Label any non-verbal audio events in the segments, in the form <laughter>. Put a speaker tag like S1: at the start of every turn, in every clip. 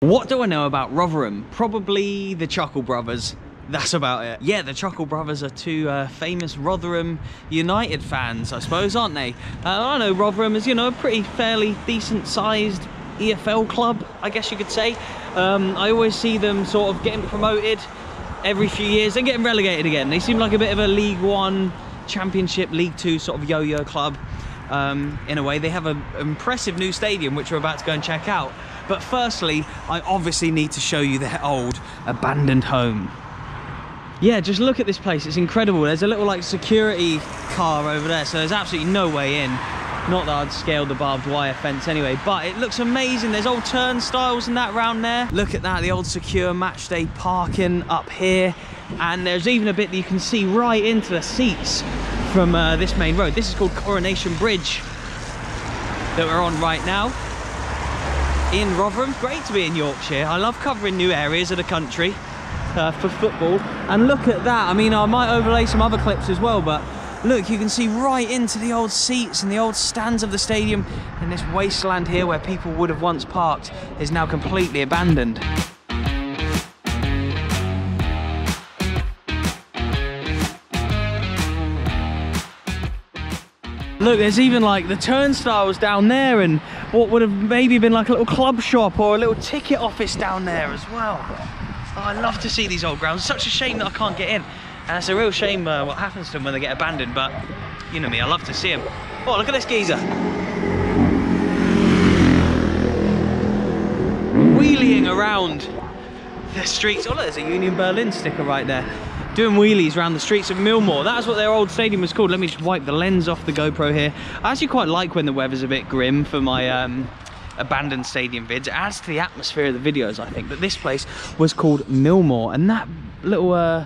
S1: What do I know about Rotherham? Probably the Chuckle Brothers. That's about it. Yeah, the Chuckle Brothers are two uh, famous Rotherham United fans, I suppose, aren't they? Uh, I know Rotherham is, you know, a pretty fairly decent sized EFL club, I guess you could say. Um, I always see them sort of getting promoted every few years and getting relegated again. They seem like a bit of a League One, Championship, League Two sort of yo-yo club. Um, in a way, they have an impressive new stadium, which we're about to go and check out. But firstly, I obviously need to show you their old abandoned home. Yeah, just look at this place. It's incredible. There's a little like security car over there, so there's absolutely no way in. Not that I'd scale the barbed wire fence anyway, but it looks amazing. There's old turnstiles and that round there. Look at that, the old secure match day parking up here. And there's even a bit that you can see right into the seats from uh, this main road. This is called Coronation Bridge that we're on right now in Rotherham. Great to be in Yorkshire. I love covering new areas of the country uh, for football. And look at that. I mean, I might overlay some other clips as well, but look, you can see right into the old seats and the old stands of the stadium. And this wasteland here where people would have once parked is now completely abandoned. Look, there's even like the turnstiles down there and what would have maybe been like a little club shop or a little ticket office down there as well. Oh, I love to see these old grounds. Such a shame that I can't get in. And it's a real shame uh, what happens to them when they get abandoned, but you know me, I love to see them. Oh, look at this geezer. Wheeling around the streets. Oh, look, there's a Union Berlin sticker right there doing wheelies around the streets of Millmoor. That's what their old stadium was called. Let me just wipe the lens off the GoPro here. I actually quite like when the weather's a bit grim for my um, abandoned stadium vids. It adds to the atmosphere of the videos, I think. But this place was called Millmoor, and that little uh,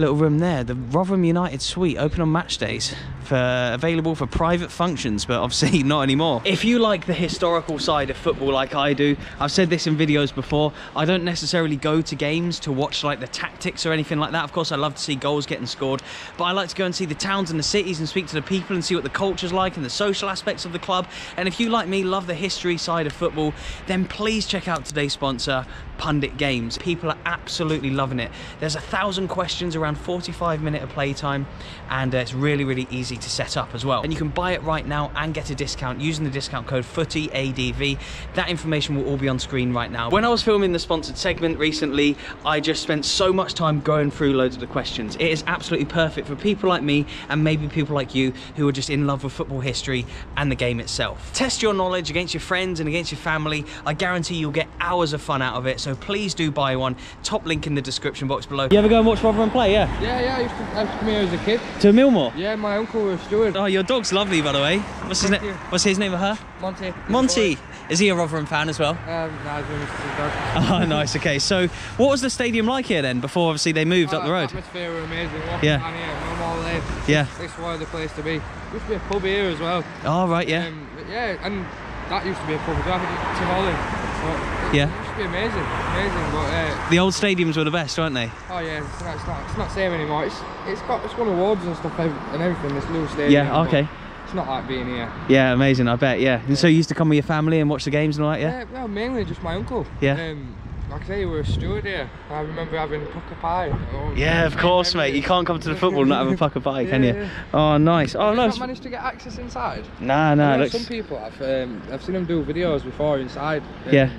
S1: little room there, the Rotherham United suite, open on match days, for available for private functions, but obviously <laughs> not anymore. If you like the historical side of football like I do, I've said this in videos before, I don't necessarily go to games to watch like the tactics or anything like that. Of course, I love to see goals getting scored, but I like to go and see the towns and the cities and speak to the people and see what the culture's like and the social aspects of the club. And if you, like me, love the history side of football, then please check out today's sponsor, Pundit Games. People are absolutely loving it. There's a thousand questions around 45 minute of playtime and uh, it's really, really easy to set up as well. And you can buy it right now and get a discount using the discount code FOOTYADV. That information will all be on screen right now. When I was filming the sponsored segment recently, I just spent so much time going through loads of the questions. It is absolutely perfect for people like me and maybe people like you who are just in love with football history and the game itself. Test your knowledge against your friends and against your family. I guarantee you'll get hours of fun out of it. So please do buy one. Top link in the description box below. You ever go and watch Rotherham play? Yeah.
S2: Yeah, yeah, I used to, I used to come here as a kid.
S1: To Millmoor?
S2: Yeah, my uncle steward.
S1: Oh, your dog's lovely, by the way. What's his name? What's his name of her?
S2: Monty.
S1: Monty. Is he a Rotherham fan as well?
S2: Um, nah, he's with his dog.
S1: Oh, <laughs> nice. Okay. So, what was the stadium like here then? Before obviously they moved up the
S2: Oh,
S1: road.
S2: Atmosphere were amazing. Walking
S1: Yeah.
S2: here, no.
S1: Yeah.
S2: This was the place to be. Used to be a pub here as well.
S1: Oh, right. Yeah.
S2: Um, yeah, and that used to be a pub as well. I think it's Tivoli. But it
S1: Yeah.
S2: Be amazing, amazing. But uh,
S1: The old stadiums were the best, weren't they?
S2: oh yeah, it's not, it's not, it's not same anymore. It's it's got it's won awards and stuff and everything. This new stadium.
S1: Yeah. Okay.
S2: It's not like being here.
S1: Yeah. Amazing. I bet. Yeah. And so you used to come with your family and watch the games and all that. Yeah.
S2: Yeah, well, mainly just my uncle.
S1: Yeah.
S2: Um, like I say, we were a steward here. I remember having Pukka pie. Oh,
S1: Yeah, of course, mate. You can't come to the football and not have a Pukka pie, can you? <laughs>
S2: Yeah,
S1: Oh, nice. Oh,
S2: Have you not managed to get access inside?
S1: Nah, nah. Looks...
S2: some people have. Um, I've seen them do videos before inside. um,
S1: Yeah.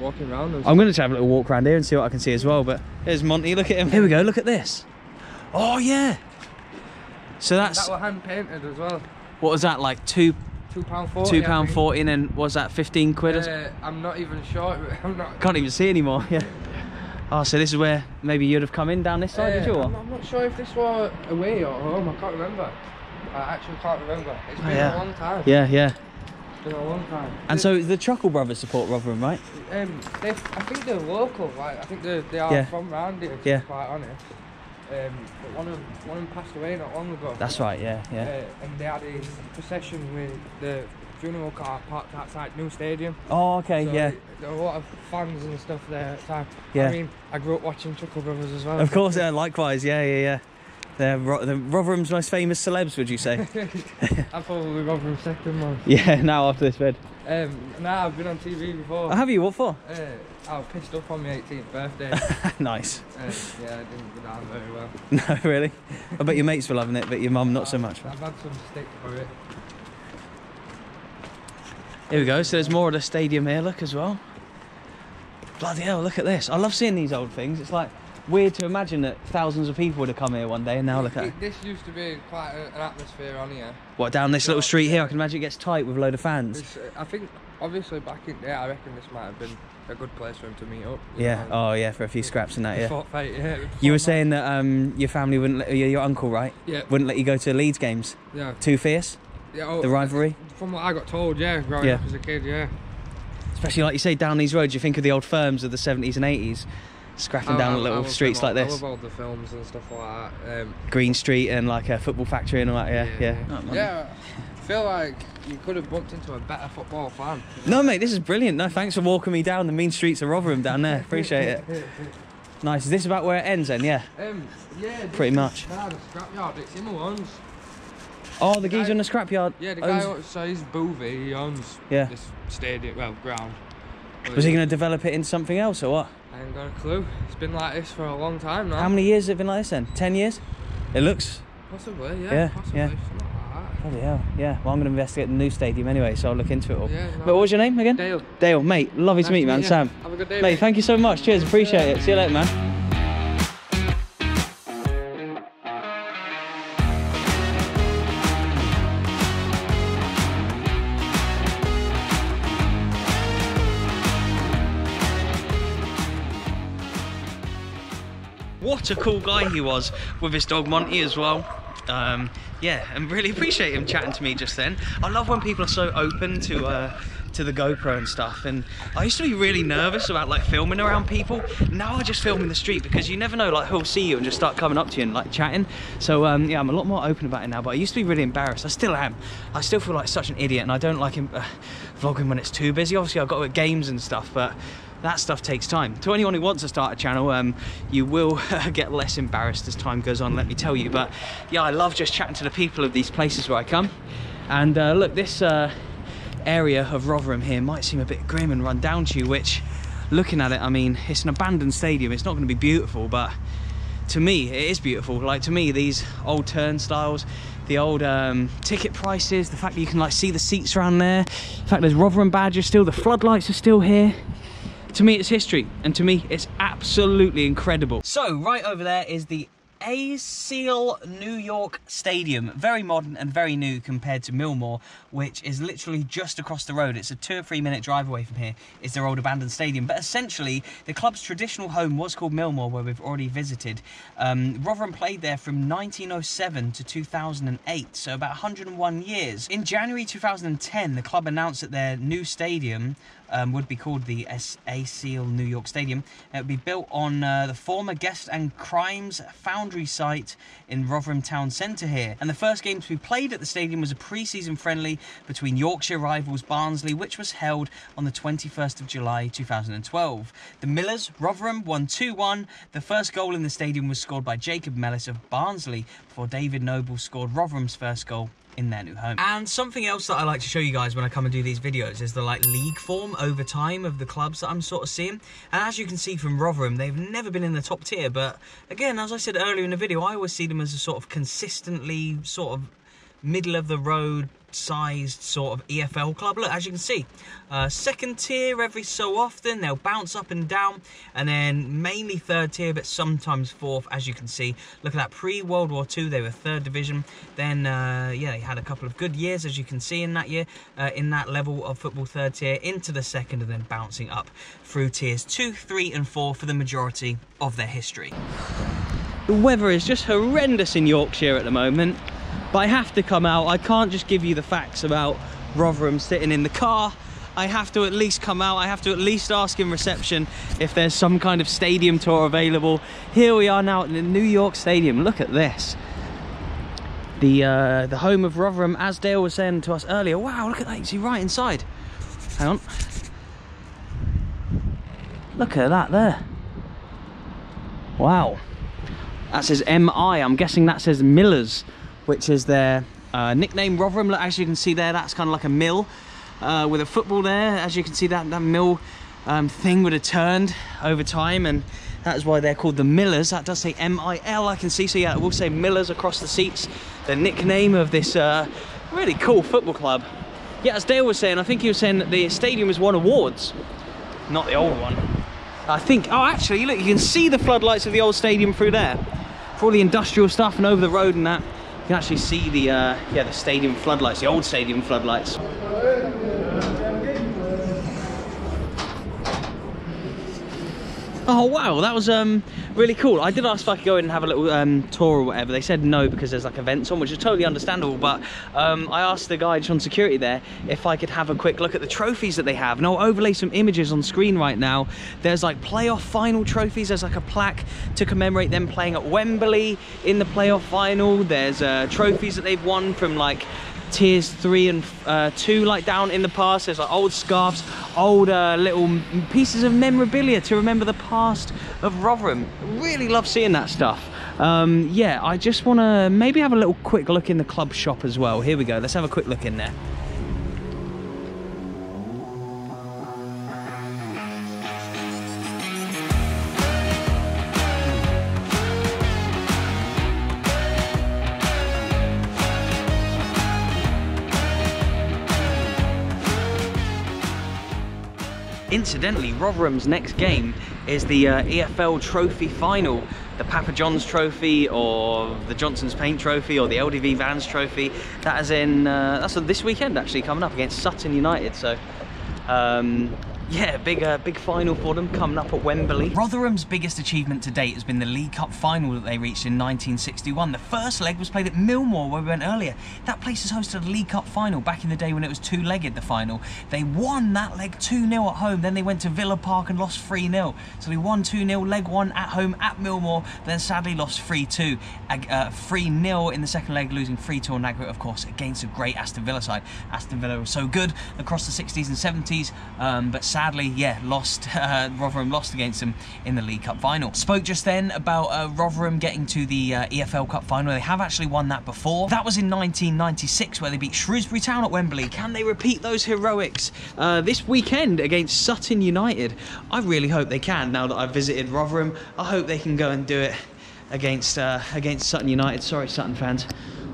S2: Walking around
S1: I'm going to have a little walk around here and see what I can see as well. But here's Monty. Look at him. Here we go. Look at this. Oh yeah. So that's
S2: That were hand painted as well.
S1: what was that like two
S2: Two pound forty.
S1: two
S2: I
S1: pound forty and was that fifteen quid? or
S2: Uh, I'm not even sure. <laughs> I'm not.
S1: Can't even see anymore. Yeah. Oh, so this is where maybe you'd have come in down this side, did you?
S2: Uh,
S1: or-
S2: I'm, I'm not sure if this was away or home. I can't remember. I actually can't remember. It's been
S1: yeah.
S2: a long time.
S1: Yeah, yeah.
S2: Been a long time.
S1: And so the Chuckle Brothers support Rotherham, right?
S2: Um, they, I think they're local. Like, I think they they are
S1: Yeah.
S2: from round here. To
S1: Yeah.
S2: be quite honest. Um, but one of them, one of them passed away not long ago.
S1: That's right. Yeah, yeah.
S2: Uh, and they had a procession with the funeral car parked outside New Stadium.
S1: Oh, okay.
S2: So
S1: yeah.
S2: There were a lot of fans and stuff there at the time.
S1: Yeah.
S2: I mean, I grew up watching Chuckle Brothers as well.
S1: Of course. Yeah. Likewise. Yeah, yeah, yeah. They're Ro- the Rotherham's most famous celebs, would you say?
S2: I've probably from second man. <laughs>
S1: yeah, now after this vid.
S2: Um, nah, I've been on TV before.
S1: Oh, have you? What for?
S2: Uh, I was pissed off on my 18th birthday. <laughs>
S1: nice.
S2: uh, yeah, I didn't go down very well. <laughs>
S1: No, really? I bet your mates were loving it, but your mum not so much.
S2: I've had some stick for it.
S1: Here we go. So there's more of the stadium here. Look as well. Bloody hell! Look at this. I love seeing these old things. It's like weird to imagine that thousands of people would have come here one day, and now look at it. <laughs>
S2: This used to be quite a, an atmosphere on here.
S1: What down this little street here? I can imagine it gets tight with a load of fans.
S2: This, uh, I think, obviously, back in there, I reckon this might have been a good place for him to meet up.
S1: Yeah.
S2: know,
S1: Oh yeah, for a few scraps and that. Yeah.
S2: fight, yeah.
S1: You were saying that um, your family wouldn't let your, your uncle, right?
S2: Yeah.
S1: Wouldn't let you go to Leeds games.
S2: Yeah.
S1: Too fierce.
S2: yeah oh,
S1: The rivalry.
S2: From what I got told, yeah, growing
S1: Yeah.
S2: up as a kid, yeah.
S1: Especially like you say down these roads. You think of the old firms of the 70s and 80s, scrapping
S2: I-
S1: down
S2: I- I
S1: little
S2: love
S1: streets
S2: them
S1: like this.
S2: I love all the films and stuff like that. Um,
S1: Green Street and like a football factory and all that. Yeah, yeah.
S2: yeah.
S1: Oh.
S2: Yeah, I feel like you could have bumped into a better football fan.
S1: No, mate, this is brilliant. No, thanks for walking me down the mean streets of Rotherham down there. Appreciate it. <laughs> Nice. Is this about where it ends then? Yeah.
S2: Um, yeah,
S1: Pretty much.
S2: the the scrapyard, it's him who owns.
S1: Oh, the
S2: The
S1: geezer
S2: guy-
S1: in the scrapyard.
S2: Yeah, the
S1: owns-
S2: guy, owns, so he's Boothy, he owns
S1: Yeah.
S2: this stadium, well, ground.
S1: Was he going to develop it into something else or what?
S2: I ain't got a clue. It's been like this for a long time now.
S1: How many years has it been like this then? Ten years? It looks.
S2: Possibly, yeah.
S1: Yeah,
S2: possibly.
S1: yeah. Bloody hell. Yeah. Well, I'm going to investigate the new stadium anyway, so I'll look into it all.
S2: Yeah, no.
S1: But what was your name again?
S2: Dale.
S1: Dale, mate. Lovely to meet you, man. Sam.
S2: Have a good day.
S1: Mate, thank you so much. Cheers. Appreciate it. See you later, man. What a cool guy he was with his dog Monty as well. Um, yeah, and really <laughs> appreciate him chatting to me just then. I love when people are so open to uh, to the GoPro and stuff. And I used to be really nervous about like filming around people. Now I just film in the street because you never know like who'll see you and just start coming up to you and like chatting. So um, yeah, I'm a lot more open about it now. But I used to be really embarrassed. I still am. I still feel like such an idiot, and I don't like him uh, vlogging when it's too busy. Obviously, I've got games and stuff, but that stuff takes time. To anyone who wants to start a channel, um, you will <laughs> get less embarrassed as time goes on, let me tell you. But yeah, I love just chatting to the people of these places where I come. And uh, look, this uh, area of Rotherham here might seem a bit grim and run down to you, which looking at it, I mean, it's an abandoned stadium. It's not going to be beautiful, but to me, it is beautiful. Like to me, these old turnstiles, the old um, ticket prices, the fact that you can like see the seats around there, the fact there's Rotherham badges still, the floodlights are still here. To me, it's history, and to me, it's absolutely incredible. So, right over there is the AESSEAL New York Stadium. Very modern and very new compared to Millmoor, which is literally just across the road. It's a two or three minute drive away from here, is their old abandoned stadium. But essentially, the club's traditional home was called Millmoor, where we've already visited. Um, Rotherham played there from 1907 to 2008, so about 101 years. In January 2010, the club announced that their new stadium um, would be called the S.A. Seal New York Stadium. It would be built on uh, the former Guest and Chrimes Foundry site in Rotherham Town Centre here. And the first game to be played at the stadium was a pre-season friendly between Yorkshire rivals Barnsley, which was held on the 21st of July 2012. The Millers, Rotherham, won 2-1. The first goal in the stadium was scored by Jacob Mellis of Barnsley, before David Noble scored Rotherham's first goal in their new home. And something else that I like to show you guys when I come and do these videos is the like league form over time of the clubs that I'm sort of seeing. And as you can see from Rotherham, they've never been in the top tier, but again, as I said earlier in the video, I always see them as a sort of consistently sort of middle of the road sized sort of EFL club. Look, as you can see, uh, second tier every so often, they'll bounce up and down, and then mainly third tier, but sometimes fourth, as you can see. Look at that, pre-World War II, they were third division. Then, uh, yeah, they had a couple of good years, as you can see in that year, uh, in that level of football third tier, into the second, and then bouncing up through tiers two, three, and four for the majority of their history. The weather is just horrendous in Yorkshire at the moment. But I have to come out. I can't just give you the facts about Rotherham sitting in the car. I have to at least come out. I have to at least ask in reception if there's some kind of stadium tour available. Here we are now in the New York Stadium. Look at this. The uh, the home of Rotherham, as Dale was saying to us earlier. Wow, look at that. You see right inside. Hang on. Look at that there. Wow. That says MI. I'm guessing that says Millers, which is their uh, nickname. Rotherham, as you can see there, that's kind of like a mill uh, with a football there. As you can see, that, that mill um, thing would have turned over time and that is why they're called the Millers. That does say M-I-L, I can see. So yeah, we'll say Millers across the seats. The nickname of this uh, really cool football club. Yeah, as Dale was saying, I think he was saying that the stadium has won awards. Not the old one. I think, oh actually, look, you can see the floodlights of the old stadium through there. For all the industrial stuff and over the road and that, you can actually see the, uh, yeah, the stadium floodlights, the old stadium floodlights. Oh wow, that was um, really cool. I did ask if I could go in and have a little um, tour or whatever. They said no because there's like events on, which is totally understandable. But um, I asked the guy on security there if I could have a quick look at the trophies that they have. And I'll overlay some images on screen right now. There's like playoff final trophies. There's like a plaque to commemorate them playing at Wembley in the playoff final. There's uh, trophies that they've won from like tiers three and uh, two like down in the past. There's like old scarves old uh, little pieces of memorabilia to remember the past of Rotherham. Really love seeing that stuff. Um, yeah I just want to maybe have a little quick look in the club shop as well. Here we go. Let's have a quick look in there Incidentally, Rotherham's next game is the uh, EFL Trophy Final. The Papa John's Trophy or the Johnstone's Paint Trophy or the LDV Vans Trophy. That is in, uh, that's this weekend actually coming up against Sutton United. So um, yeah, big uh, big final for them coming up at Wembley. Rotherham's biggest achievement to date has been the League Cup final that they reached in 1961. The first leg was played at Millmoor where we went earlier. That place has hosted a League Cup final back in the day when it was two-legged, the final. They won that leg 2-0 at home, then they went to Villa Park and lost 3-0. So they won 2-0, leg one at home at Millmoor, then sadly lost 3-2. 3-0 uh, in the second leg, losing 3-2 on aggregate, of course, against a great Aston Villa side. Aston Villa was so good across the 60s and 70s, um, but sadly sadly, yeah, lost. <laughs> Uh, Rotherham lost against them in the League Cup final. Spoke just then about uh, Rotherham getting to the uh, EFL Cup final. They have actually won that before. That was in 1996 where they beat Shrewsbury Town at Wembley. Can they repeat those heroics uh, this weekend against Sutton United? I really hope they can now that I've visited Rotherham. I hope they can go and do it against uh, against Sutton United. Sorry, Sutton fans.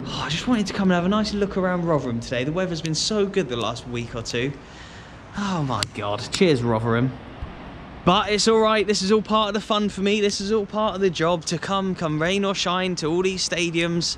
S1: Oh, I just wanted to come and have a nice look around Rotherham today. The weather's been so good the last week or two. Oh my god. Cheers, Rotherham. But it's all right. This is all part of the fun for me. This is all part of the job to come, come rain or shine, to all these stadiums.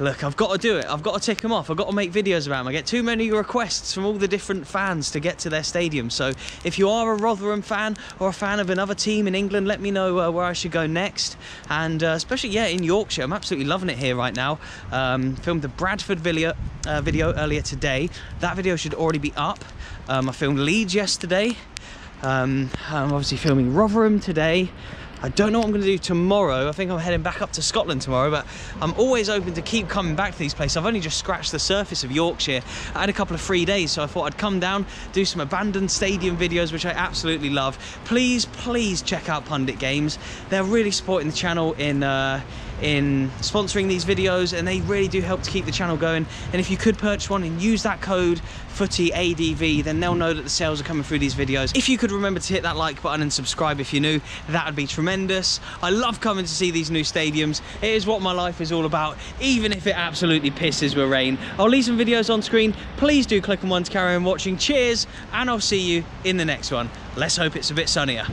S1: Look, I've got to do it. I've got to tick them off. I've got to make videos about them. I get too many requests from all the different fans to get to their stadium. So if you are a Rotherham fan or a fan of another team in England, let me know uh, where I should go next. And uh, especially, yeah, in Yorkshire, I'm absolutely loving it here right now. Um, filmed the Bradford video, uh, video earlier today. That video should already be up. Um, I filmed Leeds yesterday. Um, I'm obviously filming Rotherham today. I don't know what I'm going to do tomorrow. I think I'm heading back up to Scotland tomorrow, but I'm always open to keep coming back to these places. I've only just scratched the surface of Yorkshire. I had a couple of free days, so I thought I'd come down, do some abandoned stadium videos, which I absolutely love. Please, please check out Pundit Games. They're really supporting the channel in uh, in sponsoring these videos and they really do help to keep the channel going. And if you could purchase one and use that code FootyADV then they'll know that the sales are coming through these videos. If you could remember to hit that like button and subscribe if you're new that would be tremendous. I love coming to see these new stadiums. It is what my life is all about even if it absolutely pisses with rain. I'll leave some videos on screen. Please do click on one to carry on watching. Cheers and i'll see you in the next one. Let's hope it's a bit sunnier